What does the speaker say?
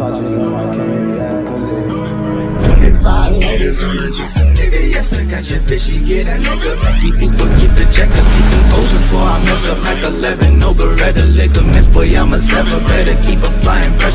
I just know I yes, I got your bitch, she get a nigga Make you get the check Keep Keep composure before I mess up like 11 No Beretta liquor, mess, boy, I'm a seven Better keep applying pressure